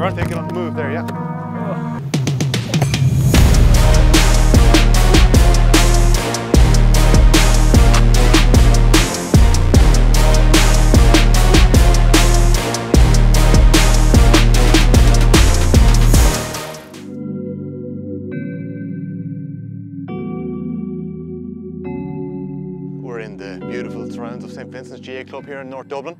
Take it on the move there, yeah. We're in the beautiful surrounds of St Vincent's GAA Club here in North Dublin.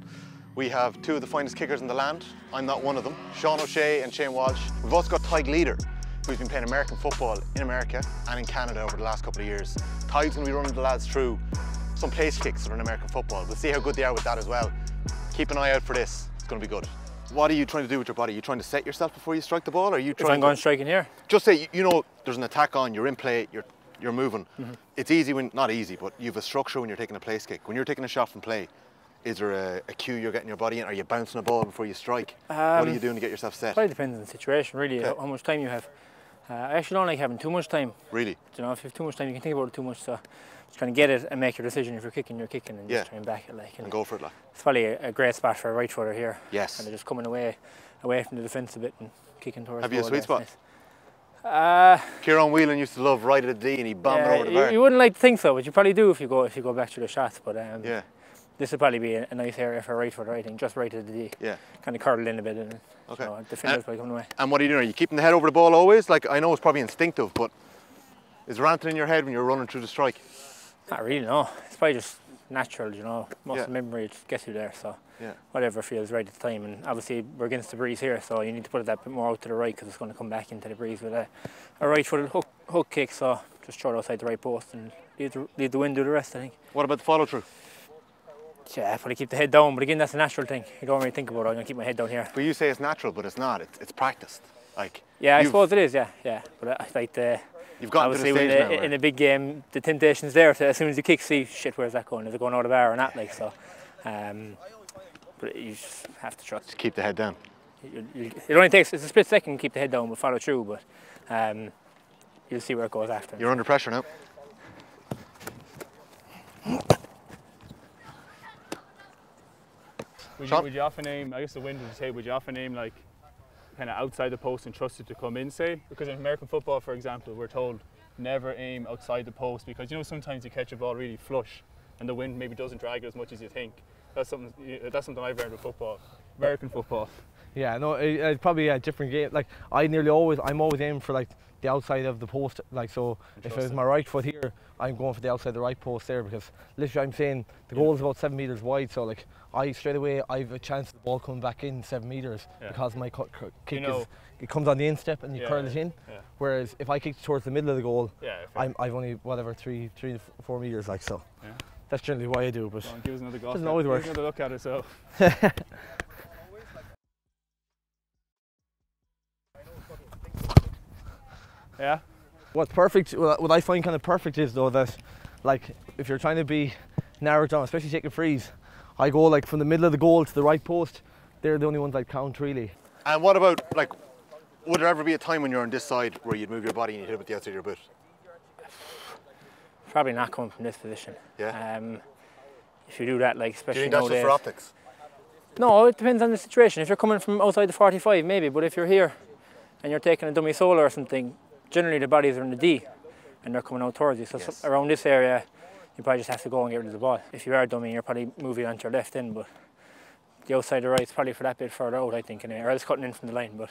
We have two of the finest kickers in the land. I'm not one of them. Sean O'Shea and Shane Walsh. We've also got Tadhg Leader, who's been playing American football in America and in Canada over the last couple of years. Going to be running the lads through some place kicks for an American football. We'll see how good they are with that as well. Keep an eye out for this. It's going to be good. What are you trying to do with your body? Are you trying to set yourself before you strike the ball? Or are you trying if I'm going to... striking here? Just say, you know, there's an attack on, you're in play, you're you're moving. Mm -hmm. It's easy when, not easy, but you have a structure when you're taking a place kick. When you're taking a shot from play, is there a, a cue you're getting your body in? Are you bouncing a ball before you strike? Um, what are you um, doing to get yourself set? Probably depends on the situation, really, okay. how, much time you have. Uh, I actually don't like having too much time. Really? You know, if you have too much time, you can think about it too much. So just trying to get it and make your decision. If you're kicking, you're kicking, and yeah. just try and back it. Like, and, and go for it. Like. It's probably a, a, great spot for a right footer here. Yes. And they're just coming away, away from the defence a bit and kicking towards. Have you a sweet spot? Nice. Uh, Kieran Whelan used to love right at the D and he bombed yeah, over the bar. You, you wouldn't like to think so, but you probably do if you go if you go back to the shots. But um, yeah, this would probably be a, a, nice area for right foot right, think, just right at the D. Yeah, kind of curled in a bit and okay. So defenders probably coming away. And what are you doing? Are you keeping the head over the ball always? Like I know it's probably instinctive, but is there anything in your head when you're running through the strike? Not really, no. It's probably just natural, you know. Most yeah. of memory gets you there, so yeah. whatever feels right at the time. And obviously we're against the breeze here, so you need to put it that bit more out to the right because it's going to come back into the breeze with a, a right-footed hook, hook kick. So just throw it outside the right post and leave the, leave the wind do the rest, I think. What about the follow-through? Yeah, probably keep the head down, but again, that's a natural thing. You don't really think about it. I'm gonna keep my head down here. But you say it's natural, but it's not. It's, it's practiced. Like yeah, I suppose it is. Yeah, yeah. But I like the You've got obviously the the, in a big game, the temptation's there. To, as soon as you kick, see shit, where's that going? Is it going out of bar or not? Like so. Um, but you just have to trust. Just keep the head down. You, you, it only takes it's a split second to keep the head down, but follow through. But um, you'll see where it goes after. You're under pressure now. Would you, would you, often aim, I guess the wind would say, would you often aim like kind of outside the post and trust it to come in, say? Because in American football, for example, we're told never aim outside the post because you know sometimes you catch a ball really flush and the wind maybe doesn't drag it as much as you think. That's something. That's something I've learned with football, American football. Yeah, no, it, it's probably a different game. Like I nearly always, I'm always aiming for like the outside of the post. Like so, if it was my right foot here, I'm going for the outside of the right post there because literally I'm saying the goal is about seven meters wide. So like I straight away I have a chance of the ball coming back in seven meters yeah. because my kick you know, is it comes on the instep and you yeah, curl it in. Yeah. Whereas if I kick towards the middle of the goal, I'm I've only whatever three three to four meters like so. That's generally why I do, but give us another. Doesn't always work. Give us another look at it so. yeah. What's perfect, what I find kind of perfect is though that, like, if you're trying to be narrowed down, especially taking frees, I go like from the middle of the goal to the right post. They're the only ones I count really. And what about like, would there ever be a time when you're on this side where you'd move your body and you hit it with the outside of your boot? Probably not coming from this position. Yeah. Um, if you do that, like especially do you think nowadays. that's for optics? No, it depends on the situation. If you're coming from outside the 45, maybe. But if you're here and you're taking a dummy solo or something, generally the bodies are in the D and they're coming out towards you. So yes. around this area, you probably just have to go and get rid of the ball. If you are dummy, you're probably moving onto your left in, but the outside the right is probably for that bit further out, I think, anyway, or else cutting in from the line. But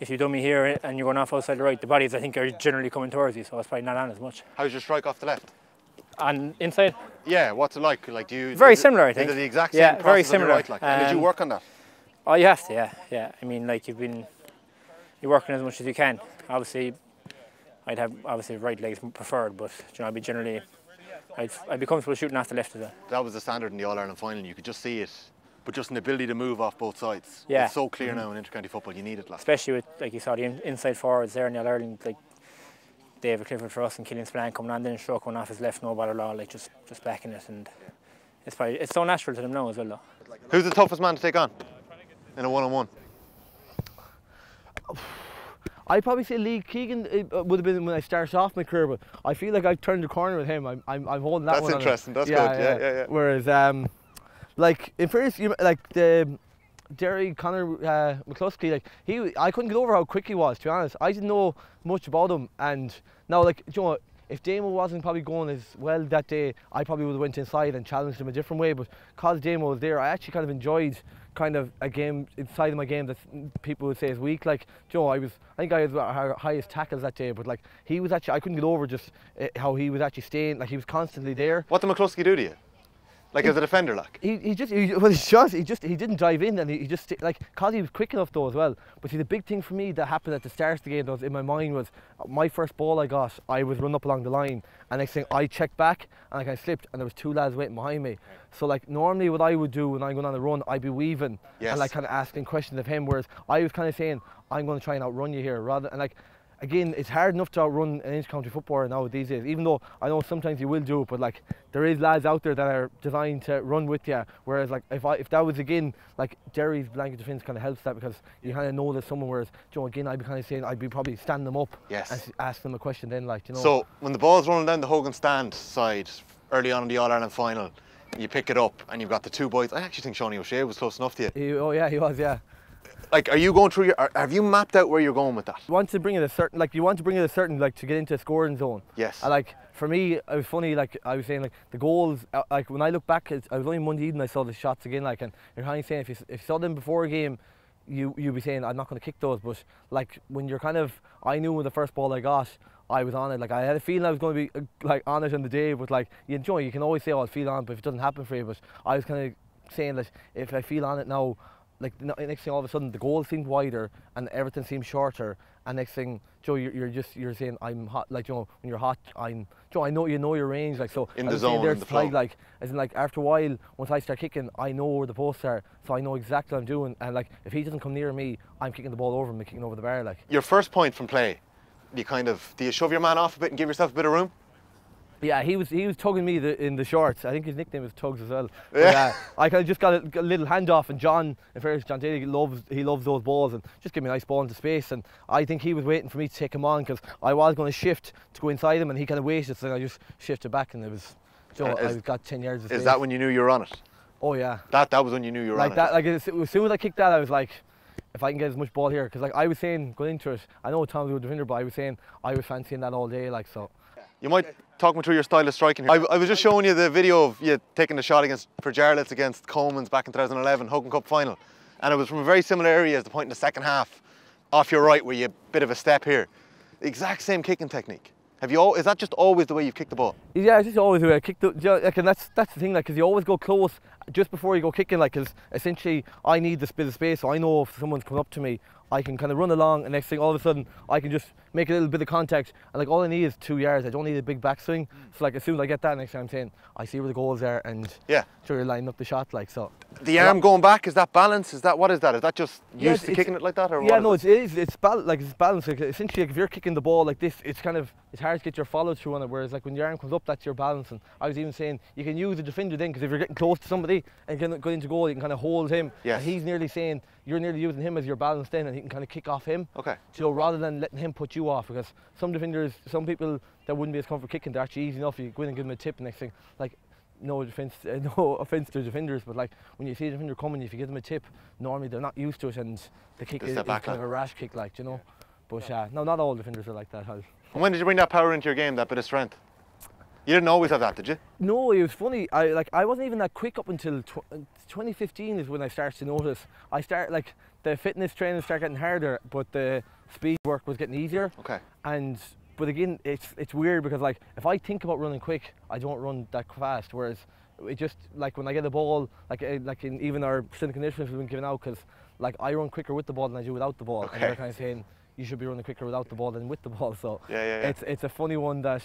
if you dummy here and you're going off outside the right, the bodies I think are generally coming towards you, so it's probably not on as much. How's your strike off the left? And inside? Yeah, what's it like? Like do you Very similar, I think. Is it the exact same yeah, very similar. Right, like? Um, did you um, work on that? Oh, you have to, yeah, yeah. I mean, like you've been, you're working as much as you can. Obviously, I'd have obviously right legs preferred, but you know, I'd be generally I'd, I'd be comfortable shooting off the left of that. That was the standard in the All Ireland final. You could just see it, but just an ability to move off both sides. Yeah. It's so clear mm -hmm. now in intercounty football. You need it. Like. Especially with, like you saw, the in, inside forwards there in the All Ireland, like David Clifford for us and Killian Spillane coming on, then stroke one off his left, no bother at all, like just, just backing it. And it's probably, it's so natural to them now as well, though. Who's the toughest man to take on in a one -on -one? I'd probably say Lee Keegan uh, would have been when I started off my career, but I feel like I've turned the corner with him. I'm, I'm, I'm holding that That's one. That's interesting. That's yeah, good. Yeah, yeah, yeah. Whereas, um, like in first, you like the Derry Conor uh, McCluskey, like he, I couldn't get over how quick he was. To be honest, I didn't know much about him, and now like you know, if Damo wasn't probably going as well that day, I probably would have went inside and challenged him a different way. But because Damo was there, I actually kind of enjoyed kind of a game inside of my game that people would say is weak. Like Joe, I was, I think I was our highest tackles that day, but like he was actually, I couldn't get over just uh, how he was actually staying, like he was constantly there. What did McCluskey do to you? Like as a defender, like he, he just he, well, he just he just he didn't dive in and he, he just like cause he was quick enough though as well. But see, the big thing for me that happened at the start of the game was in my mind was uh, my first ball I got, I was run up along the line, and next thing I checked back and like I slipped, and there was two lads waiting behind me. So like normally what I would do when I'm going on a run, I'd be weaving Yes. and like kind of asking questions of him, whereas I was kind of saying I'm going to try and outrun you here rather and like. Again, it's hard enough to outrun an inter-county footballer now these days. Even though I know sometimes you will do it, but like there is lads out there that are designed to run with you. Whereas like if I if that was again like Derry's blanket defence kind of helps that because you kind of know that someone. Whereas Joe again, I'd be kind of saying I'd be probably stand them up Yes. and ask them a question then like you know. So when the ball's running down the Hogan stand side early on in the All Ireland final, you pick it up and you've got the two boys. I actually think Seánie O'Shea was close enough to you. He- oh yeah, he was yeah. Like, are you going through your? are- Have you mapped out where you're going with that? You want to bring it a certain like you want to bring it a certain like to get into a scoring zone. Yes. And like for me, it was funny. Like I was saying, like the goals. uh, Like when I look back, it's, I was only Monday evening. I saw the shots again. Like and you're kind of saying if you, if you saw them before a game, you you'd be saying I'm not going to kick those. But like when you're kind of, I knew with the first ball I got. I was on it, like I had a feeling I was going to be uh, like on it on the day, but like you enjoy, you can always say, "Oh, I feel on," it, but if it doesn't happen for you, but I was kind of saying that if I feel on it now, like the next thing all of a sudden the goal seemed wider and everything seemed shorter. And next thing Joe you're, you're just you're saying I'm hot like you know when you're hot I'm Joe I know you know your range like so In the zone, there in to the Clyde, like as in like after a while once I start kicking I know where the posts are so I know exactly what I'm doing. And like if he doesn't come near me I'm kicking the ball over him and kicking over the bar like. Your first point from play, you kind of do you shove your man off a bit and give yourself a bit of room? Yeah, he was he was tugging me the, in the shorts. I think his nickname was Tugs as well. But, Yeah. uh, I kind of just got a, got a little handoff, and John, in fairness, John Daly loves he loves those balls and just give me a nice ball into space. And I think he was waiting for me to take him on because I was going to shift to go inside him, and he kind of waited, so I just shifted back, and it was. So Uh, is- I got ten yards. Of Is that when you knew you were on it? Oh yeah. That that was when you knew you were like on that, it. like as, as soon as I kicked that, I was like, if I can get as much ball here, because like I was saying going into it, I know Tom's a good defender, but I was saying I was fancying that all day, like so. You might talk me through your style of striking here. I, I was just showing you the video of you taking the shot against for Jarlath's against Colman's back in 2011 Hogan Cup final, and it was from a very similar area as the point in the second half, off your right where you a bit of a step here. The exact same kicking technique. Have you? All, is that just always the way you've kicked the ball? Yeah, it's just always the way I kick the. you know, Like, and that's that's the thing, like, 'cause you always go close just before you go kicking, like, 'cause essentially I need this bit of space, so I know if someone's coming up to me, I can kind of run along, and next thing, all of a sudden, I can just make a little bit of contact, and like all I need is two yards. I don't need a big backswing. Mm. So like as soon as I get that, next time I'm saying, I see where the goals are, and Yeah. sure you're lining up the shot, like so. The arm going back is that balance? Is that what is that? Is that just Yeah, used to kicking it like that, or yeah, no, it is. It's bal- like it's balanced. Like, essentially, like, if you're kicking the ball like this, it's kind of it's hard to get your follow through on it. Whereas like when your arm comes up, that's your balance. And I was even saying you can use the defender then because if you're getting close to somebody and can go into goal, you can kind of hold him. Yeah. He's nearly saying you're nearly using him as your balance then, and he can kind of kick off him. Okay. So rather than letting him put you off, because some defenders, some people that wouldn't be as comfortable kicking, they're actually easy enough. You go in and give them a tip, next thing, like no defense, uh, no offense to defenders, but like when you see a defender coming, if you give them a tip, normally they're not used to it, and the kick is, is kind of a rash kick, like you know. But uh, no, not all defenders are like that. Hal. And when did you bring that power into your game, that bit of strength? You didn't always have that, did you? No, it was funny. I like I wasn't even that quick up until tw- uh, 2015 is when I started to notice. I start like the fitness training started getting harder, but the speed work was getting easier. Okay. And but again, it's it's weird because like if I think about running quick, I don't run that fast. Whereas it just like when I get the ball, like uh, like in even our strength and conditioning has been given out because like I run quicker with the ball than I do without the ball. And Okay. they're kind of saying you should be running quicker without the ball than with the ball. So Yeah, yeah, yeah. it's it's a funny one that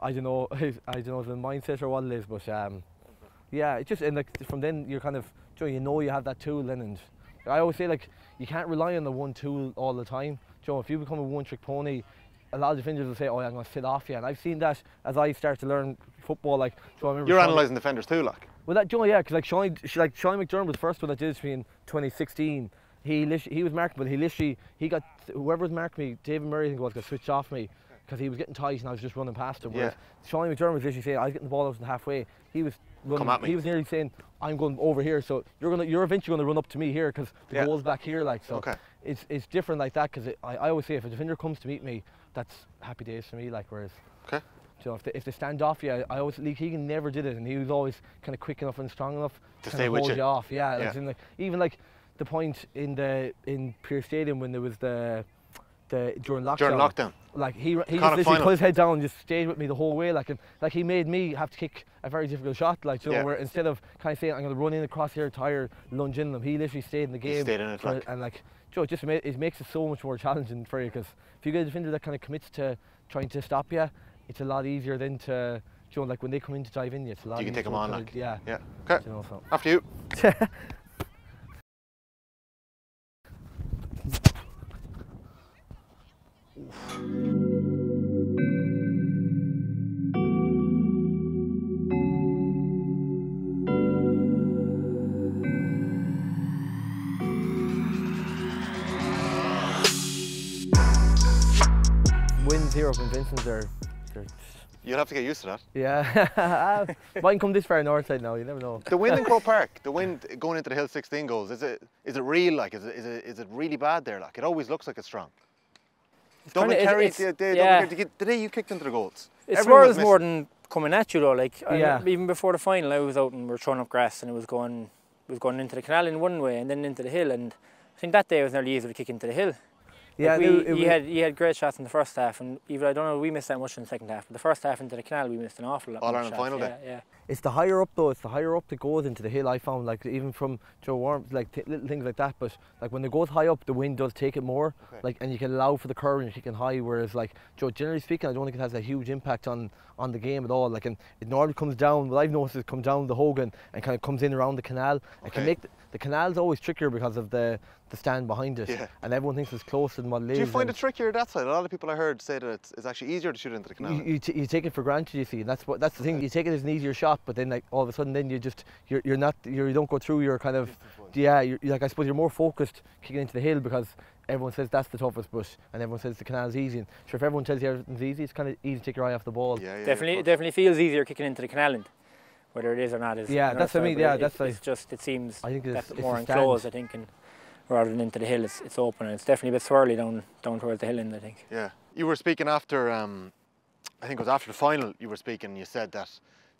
I don't know I don't know the mindset or what it is, but um, yeah, it just and like from then you're kind of you know, you know you have that tool then and I always say like you can't rely on the one tool all the time. Know, if you become a one trick pony, a lot of defenders will say, "Oh, I'm going to sit off you," and I've seen that as I start to learn football. Like, know, I remember You're Sean- analysing defenders too, like. well, that, know, yeah, because like Sean, like Sean McDermott was the first one that did it to me in 2016. He lit- he was marked, but he literally he got whoever was marking me, David Murray, I think was, got switched off me because he was getting tight and I was just running past him. Yeah. Whereas Sean McDermott was literally saying I was getting the ball out from halfway. He was running, at me. he was nearly saying I'm going over here, so you're gonna you're eventually gonna run up to me here because the Yeah. goal's back here. Like so, Okay. it's it's different like that because I, I always say if a defender comes to meet me, that's happy days for me. Like whereas. Okay. So if they, if they stand off you, I, I always Lee Keegan never did it, and he was always kind of quick enough and strong enough To stay hold you. off. Yeah, Yeah. like, even like the point in the in Pearse Stadium when there was the the during lockdown. During lockdown. Like he he just literally final. put his head down and just stayed with me the whole way. Like and like he made me have to kick a very difficult shot. Like you know, Yeah. where instead of kind of saying I'm going to run in across here, tire, lunge in them, he literally stayed in the game. He stayed in it, like. and like Joe, it just ma- it makes it so much more challenging for you because if you get a defender that kind of commits to trying to stop you, it's a lot easier than to. you know, like when they come in to dive in, it's a lot You can take 'em to on, like. yeah, Yeah. Okay. you know, so. After you. Wins here up in Vincent's are, they're You'll have to get used to that. yeah. Mightn't come this far north side now. You never know. The wind in Croke Park, the wind going into the hill 16 goals, is it is it real? Like, is it, is it, is it really bad there? Like, it always looks like it's strong. Dublin kinda- Kerry, it's- the, the, yeah. Dublin the day you kicked into the goals. It was swirls more than coming at you though. Like I- Yeah. even before the final, I was out and we were throwing up grass and it was going, it was going into the canal in one way and then into the hill. And I think that day it was nearly easier to kick into the hill. Yeah, like we, it he was- had he had great shots in the first half, and even I don't know we missed that much in the second half. But the first half into the canal, we missed an awful lot. All more Ireland shots. final yeah, day. Yeah, It's the higher up though. It's the higher up that goes into the hill. I found like even from Joe Warm, like t- little things like that. But like when it goes high up, the wind does take it more. Okay. Like and you can allow for the curve and you're kicking high. Whereas like Joe, generally speaking, I don't think it has a huge impact on on the game at all. Like and it normally comes down. What I've noticed is it comes down the Hogan and kind of comes in around the canal. Okay. can make the, the canal's always trickier because of the the stand behind it. Yeah. And everyone thinks it's closer than what it is. Do you find it trickier that side? A lot of people I heard say that it's, it's actually easier to shoot into the canal. you, you, t- you take it for granted, you see, and that's what that's the thing. You take it as an easier shot, but then like all of a sudden, then you just you're, you're not you're, you don't go through your kind of yeah. You're, you're like I suppose you're more focused kicking into the hill because everyone says that's the toughest, but and everyone says the canal's easy. And sure, if everyone tells you everything's easy, it's kind of easy to take your eye off the ball. yeah, yeah, definitely, of it definitely feels easier kicking into the canal end, whether it is or not. Is Yeah, that's what I mean, yeah, it- that's it's, like- it's just it seems I think it's- that's it's more the enclosed. I think, and rather than into the hill, it's, it's open and it's definitely a bit swirly down down towards the hill end. I think. Yeah. You were speaking after, um, I think it was after the final, you were speaking, you said that,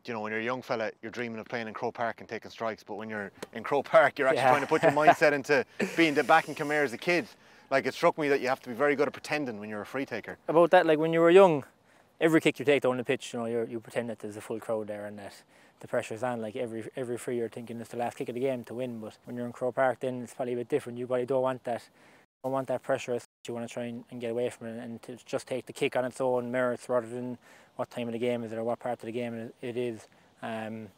you know, when you're a young fella, you're dreaming of playing in Croke Park and taking strikes, but when you're in Croke Park, you're actually Yeah. trying to put your mindset into being the back in Kenmare as a kid. Like, it struck me that you have to be very good at pretending when you're a free taker. about that, like when you were young, every kick you take down the pitch, you know, you you pretend that there's a full crowd there and that the pressure's on. Like every every free, you're thinking it's the last kick of the game to win. But when you're in Crow Park, then it's probably a bit different. You probably don't want that. Don't want that pressure. You want to try and, and get away from it and to just take the kick on its own merits rather than what time of the game is it or what part of the game it- it is. Um,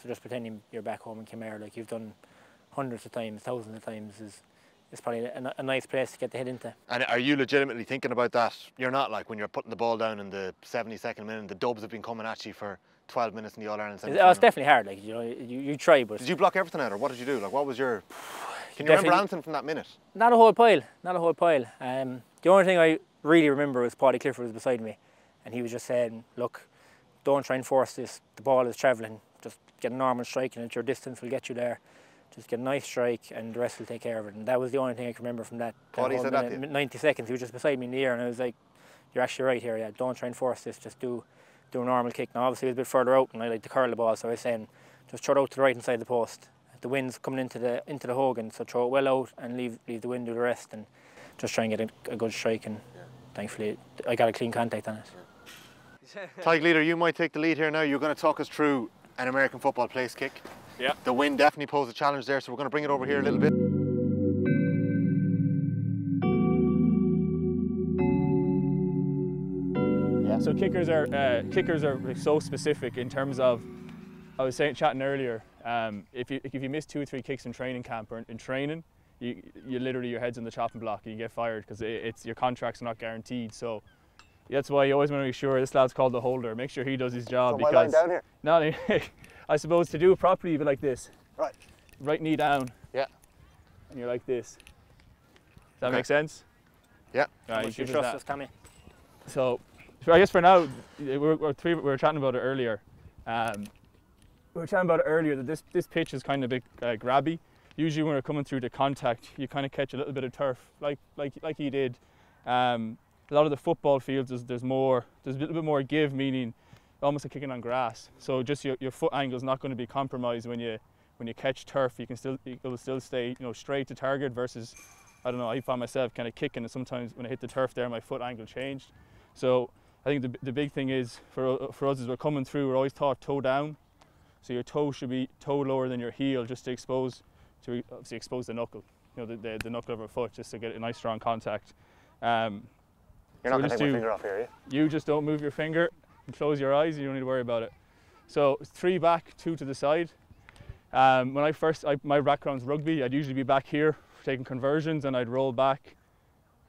so just pretending you're back home in Kenmare like you've done hundreds of times, thousands of times is is probably a nice place to get the head into. And are you legitimately thinking about that? You're not like when you're putting the ball down in the 72nd minute, the dubs have been coming at you for 12 minutes in the All Ireland It's, oh, it's definitely hard. Like you know, you, you try, but Did you block everything out, or what did you do? Like, what was your. Can you remember anything from that minute? Not a whole pile, not a whole pile. Um, the only thing I really remember was Paudie Clifford was beside me, and he was just saying, "Look, don't try and force this. The ball is travelling. Just get a normal strike, and at your distance will get you there. Just get a nice strike, and the rest will take care of it." And that was the only thing I can remember from that. that Paudie said that minute- to 90 seconds. He was just beside me in the air, and I was like, "You're actually right here. Yeah, don't try and force this. Just do, do a normal kick." Now, obviously, it was a bit further out, and I like to curl the ball, so I was saying, just throw it out to the right hand side of the post. The wind's coming into the into the Hogan, so throw it well out and leave leave the wind do the rest, and just try and get a, a good strike. And thankfully, I got a clean contact on it. Tadhg Leader, you might take the lead here now. You're going to talk us through an American football place kick. Yeah. The wind definitely posed a challenge there, so we're going to bring it over here a little bit. Yeah. So kickers are uh, kickers are so specific in terms of. I was saying chatting earlier. Um, if you if you miss two or three kicks in training camp or in, in training, you you literally your head's in the chopping block and you get fired because it, it's your contract's are not guaranteed. So that's why you always want to make sure this lad's called the holder. Make sure he does his job so because here. not I suppose to do it properly, you be like this. Right. Right knee down. Yeah. And you're like this. Does that Okay. make sense? Yeah. Right, you you give us trust that. us, Tommy? So So I guess for now, we're, we're, three, we were chatting about it earlier. Um, we were chatting about earlier that this, this pitch is kind of a bit uh, grabby. Usually when we're coming through the contact, you kind of catch a little bit of turf, like like like he did. Um, a lot of the football fields, there's, there's more, there's a little bit more give, meaning almost like kicking on grass. So just your, your foot angle is not going to be compromised when you when you catch turf. You can still it will still stay you know straight to target versus I don't know. I find myself kind of kicking, and sometimes when I hit the turf there, my foot angle changed. So I think the, the big thing is for for us is we're coming through. We're always taught toe down, so your toe should be toe lower than your heel, just to expose to obviously expose the knuckle, you know, the, the, the knuckle of our foot, just to get a nice strong contact. Um, You're so not going to we'll take do- finger off here, are you? you just don't move your finger and close your eyes. You don't need to worry about it. So three back, two to the side. Um, when I first, I, my background's rugby. I'd usually be back here taking conversions, and I'd roll back,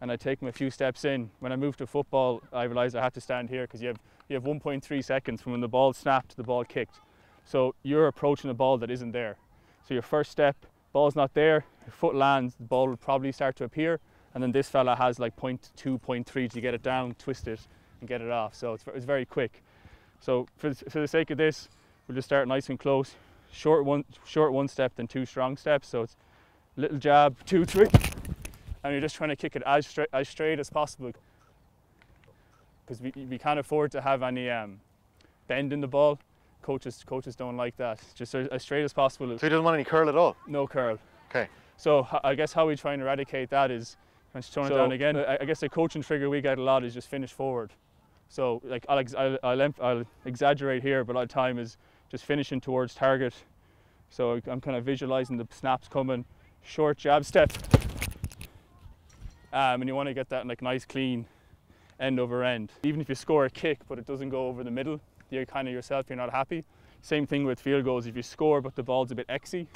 and I'd take them a few steps in. When I moved to football, I realised I had to stand here because you have you have 1.3 seconds from when the ball snapped to the ball kicked. So you're approaching a ball that isn't there. So your first step, ball's not there, your foot lands, the ball will probably start to appear, and then this fella has like 0.2, 0.3 to get it down, twist it, and get it off. So it's, it's very quick. So for, the- for the sake of this, we'll just start nice and close. Short one, short one step, then two strong steps. So it's little jab, two, three, and you're just trying to kick it as straight as straight as possible. Because we, we can't afford to have any um, bend in the ball. Coaches coaches don't like that. Just as as straight as possible. So he doesn't want any curl at all. No curl. Okay. So I guess how we try and eradicate that is, I'm just throwing it down again. I guess the coaching trigger we get a lot is just finish forward. So like I'll, ex- I'll, I'll, I'll exaggerate here, but a lot of time is just finishing towards target. So I'm kind of visualizing the snaps coming, short jab step, um, and you want to get that like nice clean end over end. Even if you score a kick but it doesn't go over the middle, you're kind of yourself you're not happy. Same thing with field goals. If you score but the ball's a bit exy,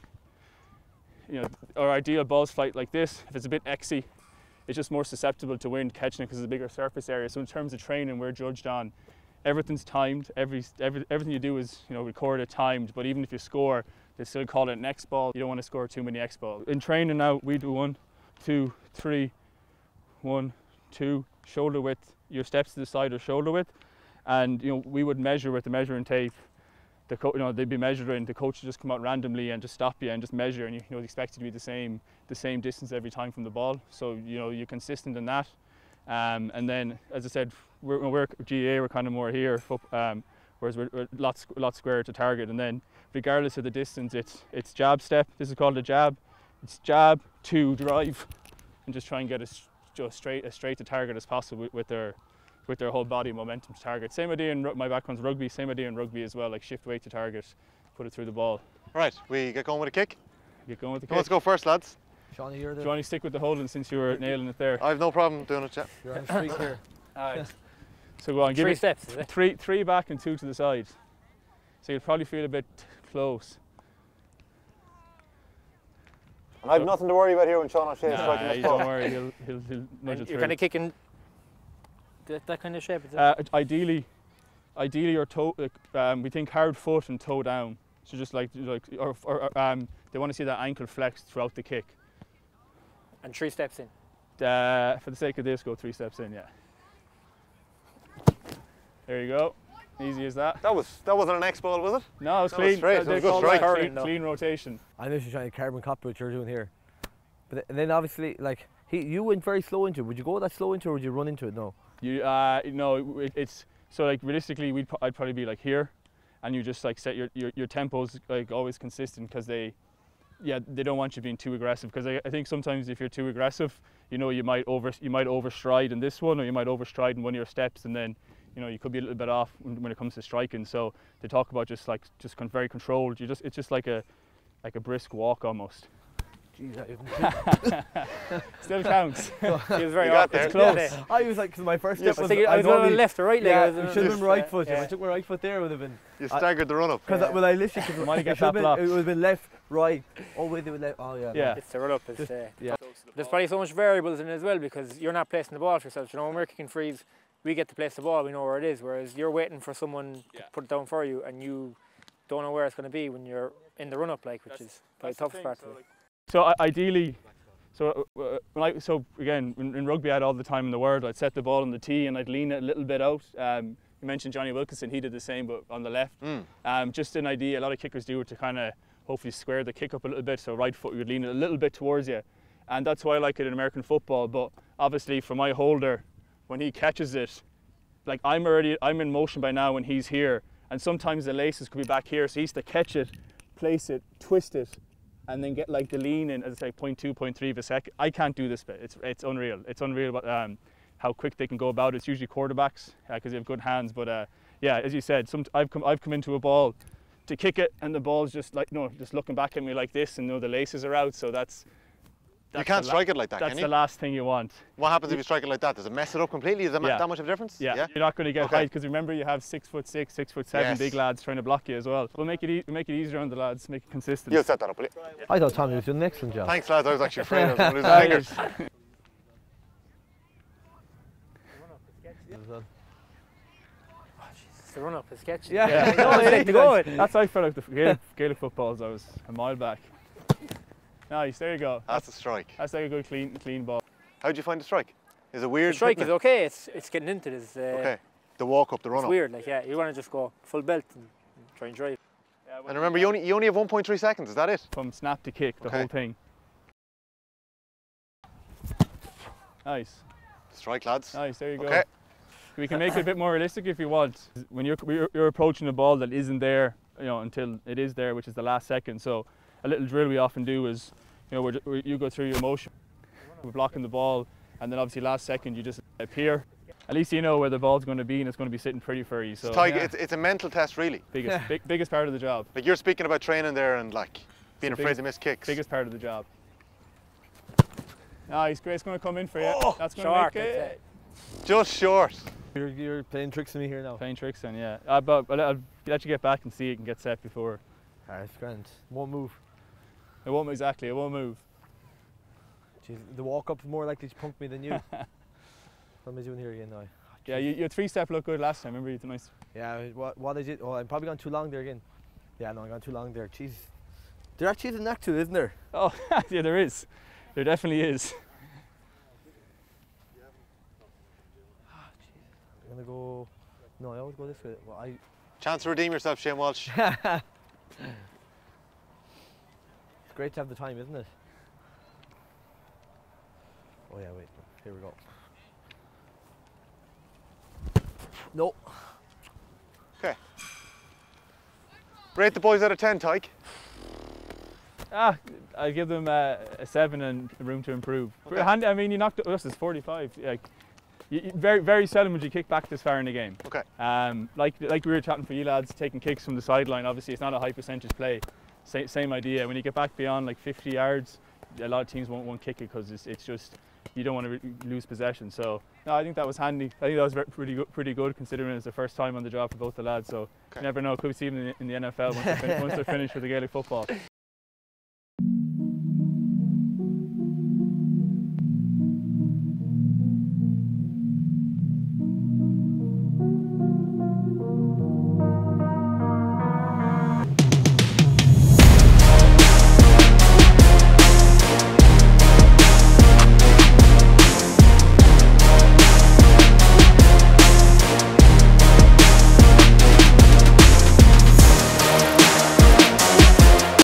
you know, our ideal balls flight like this, if it's a bit exy, it's just more susceptible to wind catching it because it's a bigger surface area. So in terms of training, we're judged on everything's timed. Every, every everything you do is you know recorded, timed. But even if you score, they still call it an X ball. You don't want to score too many X balls. In training now, we do one, two, three, one, two, shoulder width. Your steps to the side are shoulder width, and you know we would measure with the measuring tape. The co- you know they'd be measuring. The coach would just come out randomly and just stop you and just measure, and you, you know expect you to be the same the same distance every time from the ball. So you know you're consistent in that. Um, and then, as I said, we're, we're GA, we're kind of more here, um, whereas we're, we're lots lot squarer to target. And then, regardless of the distance, it's it's jab step. This is called a jab. It's jab to drive, and just try and get as just straight as straight to target as possible with, with their with their whole body momentum to target. Same idea in my background's rugby. Same idea in rugby as well. Like shift weight to target, put it through the ball. Right, we get going with a kick. Get going with the Who wants kick. to go first, lads? Seánie, you're Do the you stick with the holding since you were nailing it there? I have no problem doing it, yeah. you're on the street here. So go on, give Three it steps, is it? three three back and two to the side. So you'll probably feel a bit close. And I have nothing to worry about here when Sean O'Shea is Nah, striking you this don't ball. worry, he'll, he'll, he'll nudge And it you're kind of kicking that, that kind of shape, is it? Uh, ideally, ideally your toe. Um, we think hard foot and toe down. So just like like or, or or, um, they want to see that ankle flexed throughout the kick. and three steps in. Uh, for the sake of this, go three steps in. Yeah. There you go. Easy as that. That was that wasn't an X ball, was it? No, it was That was clean. straight, that was they good call that strike. Clean, clean rotation. I know she's trying to carbon copy what you're doing here. But and then obviously, like he, you went very slow into it. Would you go that slow into it, or would you run into it? No. You uh it, it's so like realistically, we'd I'd probably be like here, and you just like set your your, your tempos like always consistent because they, yeah, they don't want you being too aggressive because I, I think sometimes if you're too aggressive, you know you might over you might overstride in this one or you might overstride in one of your steps and then you know you could be a little bit off when, when it comes to striking. So they talk about just like just very controlled. You just it's just like a like a brisk walk almost. Jeez, I, Still counts. He was very You got there. It's close. Yeah. I was like, 'cause my first Yeah, step I was was, thinking I was only- going on left or right leg. Yeah, it was should have been right uh, foot. If. I took my right foot there, it would have been. You I- staggered the run up. Because Yeah. well, I literally could, Might have it got that been, it would have been left, right. Oh wait, they would left. Oh yeah. Yeah. It's the run up. It's, uh, yeah. There's probably so much variables in it as well because you're not placing the ball for yourself. You know, when we're kicking frees, we get to place the ball, we know where it is. Whereas you're waiting for someone Yeah. to put it down for you, and you don't know where it's going to be when you're in the run up, like, which is probably the toughest part. of it. So ideally, So uh, uh, when I, so again, in, in rugby, I had all the time in the world. I'd set the ball on the tee and I'd lean it a little bit out. Um, you mentioned Jonny Wilkinson; he did the same, but on the left. Mm. Um, just an idea. A lot of kickers do it to kind of hopefully square the kick up a little bit. So right foot, you'd lean it a little bit towards you, and that's why I like it in American football. But obviously, for my holder, when he catches it, like I'm already, I'm in motion by now when he's here, and sometimes the laces could be back here, so he has to catch it, place it, twist it, and then get like the lean in, as I say, 0.2, 0.3 of a second. I can't do this bit. It's it's unreal. It's unreal. Um, how quick they can go about it. It's usually quarterbacks because they have good hands. But uh, yeah, as you said, some, I've come I've come into a ball to kick it, and the ball's just like no, just looking back at me like this, and no, the laces are out. So that's. You can't strike it like that, That's can the last thing you want. What happens if you strike it like that? Does it mess it up completely? Is there ma- Yeah. that much of a difference? Yeah, you're not going to get Okay. height because remember you have six foot six, six foot seven Yes. big lads trying to block you as well. We'll make it e- we'll make it easier on the lads, make it consistent. You set that up, will you? I thought Tommy was doing an excellent job. Thanks, lads. I was actually afraid I was going to lose Ah, a finger. yes. The run up is sketchy. Yeah. Yeah. no, it's like to go. That's how I felt like the Gaelic, Gaelic footballs. I was a mile back. Nice, there you go. That's a strike. That's like a good clean clean ball. How'd you find the strike? Is it weird? The strike hitting is it? okay. It's it's getting into this. Uh, Okay. The walk up, the run It's up. It's weird. Like yeah, you want to just go full belt and try and drive. Yeah, And remember, you only, you only have 1.3 seconds. Is that it? from snap to kick, the Okay. whole thing. Nice, Strike, lads. nice. There you go. Okay. We can make it a bit more realistic if you want. When you're, you're you're approaching a ball that isn't there, you know, until it is there, which is the last second. So a little drill we often do is, you know, we're, you go through your motion, we're blocking the ball, and then obviously last second you just appear. At least you know where the ball's going to be, and it's going to be sitting pretty for you. So It's, Tiger, yeah, it's, it's a mental test, really. biggest big, biggest part of the job. Like you're speaking about training there and like being afraid biggest- to miss kicks. Biggest part of the job. Nice, great. going to come in for you. Oh, That's going Short. to make it. Just short. You're, you're playing tricks on me here now. Playing tricks then, yeah. Uh, but I'll, I'll let you get back and see it and get set before. Alright, it's grand. Won't move. It won't exactly. It won't move. Jeez, the walk up's more likely to punk me than you. what am I doing here again now? Yeah, you, your three step looked good last time. Remember you did nice. Yeah, what, what is it? Oh, I'm probably gone too long there again. Yeah, no, I'm gone too long there. Jeez. There actually is a neck to it, isn't there? Oh, yeah, there is. There definitely is. I'm gonna go. No, I always go this way. Well, I. Chance to redeem yourself, Shane Walsh. It's great to have the time, isn't it? Oh yeah, wait. Here we go. No. Okay. Rate the boys out of 10, Tadhg. Ah, I give them uh, a seven and room to improve. For Okay. hand- I mean, you knocked us is 45. Like, you, you- very very seldom would you kick back this far in the game. Okay. Um, like like we were chatting for you lads, taking kicks from the sideline. Obviously, it's not a high percentage play. Sa- same idea. When you get back beyond like 50 yards, a lot of teams won't, won't kick it because it's, it's just you don't want to lose possession. So no, I think that was handy. I think that was pretty good, pretty good considering it's the first time on the job for both the lads. So Okay. you never know. Could we see them in the, in the NFL once they're, fin- once they're finished with the Gaelic football.